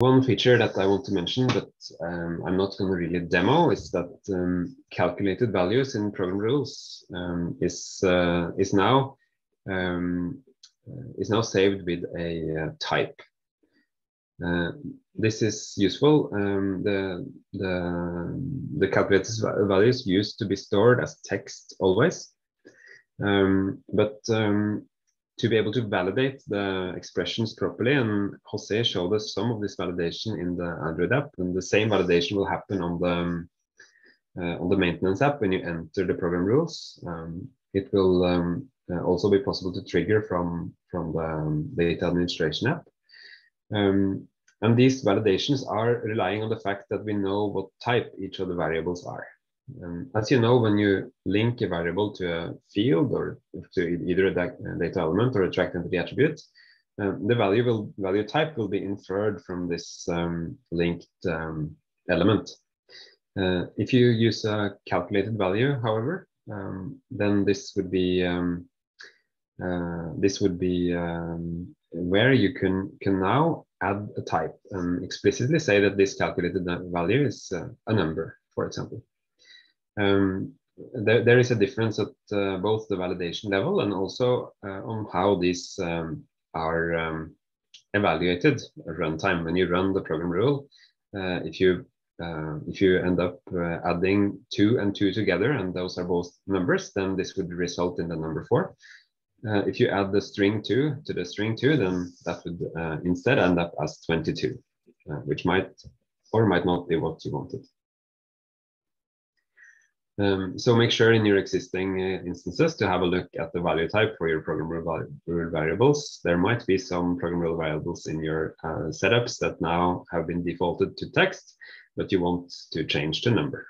One feature that I want to mention, but um, I'm not going to really demo, is that um, calculated values in program rules um, is uh, is now um, is now saved with a uh, type. Uh, this is useful. Um, the the the calculated values used to be stored as text always, um, but to be able to validate the expressions properly. And Jose showed us some of this validation in the Android app, and the same validation will happen on the uh, on the maintenance app when you enter the program rules. Um, it will um, uh, also be possible to trigger from from the um, data administration app. Um, and these validations are relying on the fact that we know what type each of the variables are. Um, as you know, when you link a variable to a field or to either a data element or a tracked entity attribute, um, the value will value type will be inferred from this um, linked um, element. Uh, if you use a calculated value, however, um, then this would be um, uh, this would be where you can can now add a type and explicitly say that this calculated value is uh, a number, for example um, there, there is a difference at uh, both the validation level and also uh, on how these um, are um, evaluated at runtime. When you run the program rule, uh, if you uh, if you end up uh, adding two and two together, and those are both numbers, then this would result in the number four. Uh, if you add the string two to the string two, then that would instead end up as 22, which might or might not be what you wanted. Um, so make sure in your existing uh, instances to have a look at the value type for your program rule variables. There might be some program rule variables in your uh, setups that now have been defaulted to text, but you want to change to number.